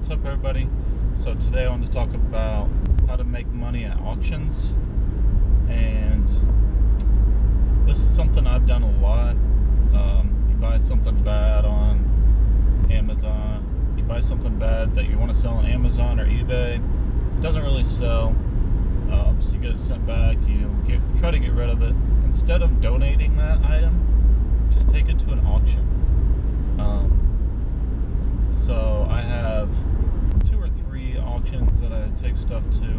what's up, everybody? So, today I want to talk about how to make money at auctions. And this is something I've done a lot. Um, you buy something bad on Amazon, you buy something bad that you want to sell on Amazon or eBay, it doesn't really sell. Um, so, you get it sent back, you get, try to get rid of it. Instead of donating that item, just take it to an auction. Um, so I have two or three auctions that I take stuff to.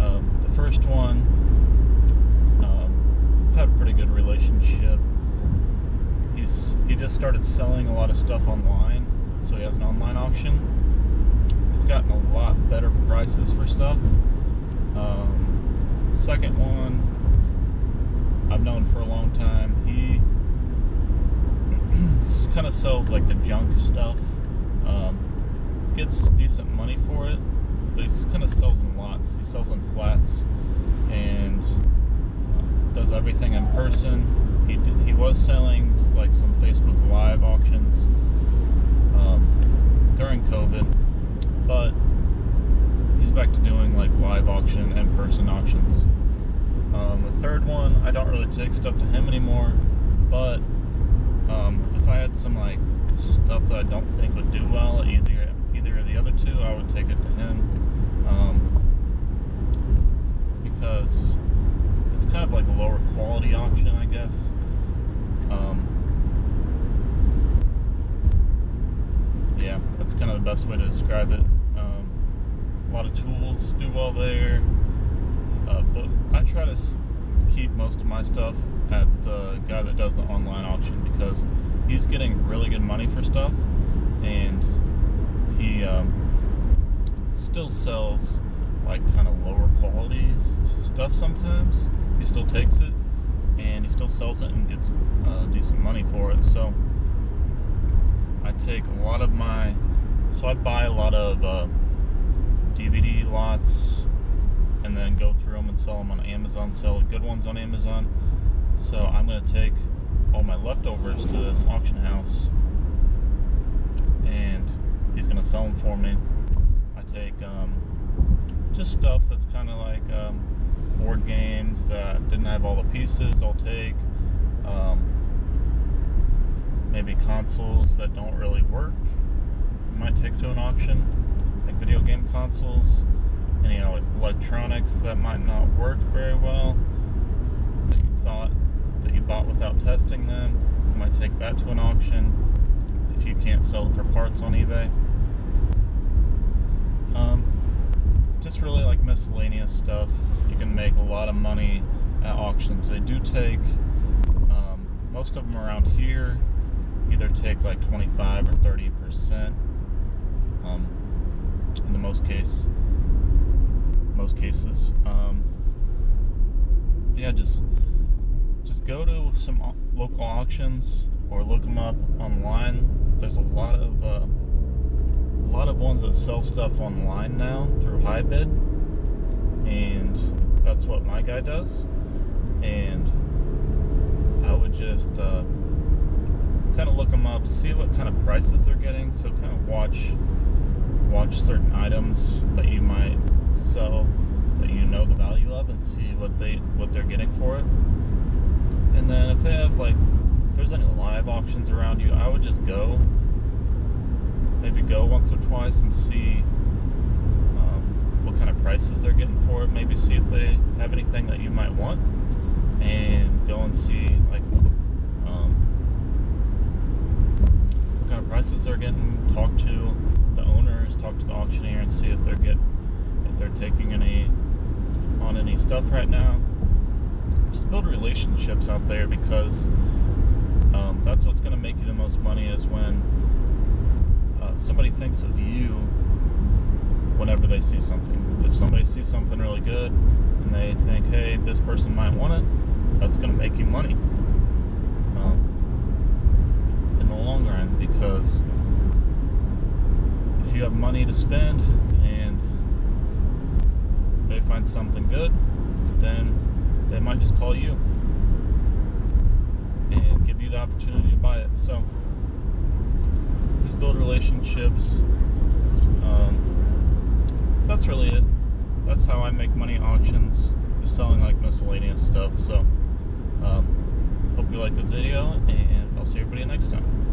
Um, the first one, um, I've had a pretty good relationship. He's he just started selling a lot of stuff online, so he has an online auction. He's gotten a lot better prices for stuff. Um, second one, I've known for a long time. He kind of sells like the junk stuff. Um, gets decent money for it, he kind of sells in lots. He sells in flats and uh, does everything in person. He did, he was selling like some Facebook Live auctions um, during COVID, but he's back to doing like live auction and person auctions. Um, the third one, I don't really take stuff to him anymore, but um, if I had some like stuff that I don't think would do well either either of the other two, I would take it to him um, because it's kind of like a lower quality auction, I guess. Um, yeah, that's kind of the best way to describe it. Um, a lot of tools do well there, uh, but I try to keep most of my stuff at the guy that does the online auction because he's getting really good money for stuff and he um, still sells like kind of lower quality stuff sometimes. He still takes it and he still sells it and gets uh, decent money for it. So i take a lot of my so i buy a lot of uh, dvd lots and then go through them and sell them on amazon sell good ones on amazon. So i'm going to take all my leftovers to this auction house them for me. I take um, just stuff that's kind of like um, board games that didn't have all the pieces. I'll take um, maybe consoles that don't really work. You might take to an auction, like video game consoles, you know electronics that might not work very well that you thought that you bought without testing them. You might take that to an auction if you can't sell it for parts on eBay. Um, just really like miscellaneous stuff. You can make a lot of money at auctions. They do take um, most of them around here either take like 25 or 30 percent. Um, in the most case, most cases. Um, yeah, just just go to some local auctions or look them up online. There's a lot of uh, a lot of ones that sell stuff online now through HiBid, and that's what my guy does. And I would just uh, kind of look them up, see what kind of prices they're getting. So kind of watch watch certain items that you might sell that you know the value of, and see what they what they're getting for it. And then if they have like if there's any live auctions around you, I would just go maybe go once or twice and see um, what kind of prices they're getting for it. Maybe see if they have anything that you might want, and go and see like um, what kind of prices they're getting. Talk to the owners, talk to the auctioneer, and see if they're get if they're taking any on any stuff right now. Just build relationships out there because um, that's what's going to make you the most money is when somebody thinks of you whenever they see something. If somebody sees something really good and they think, hey, this person might want it, that's going to make you money um, in the long run because if you have money to spend and they find something good, then they might just call you and give you the opportunity to buy it. So, build relationships, Um, that's really it. That's how I make money auctions, just selling like miscellaneous stuff. So, um, hope you like the video, and I'll see everybody next time.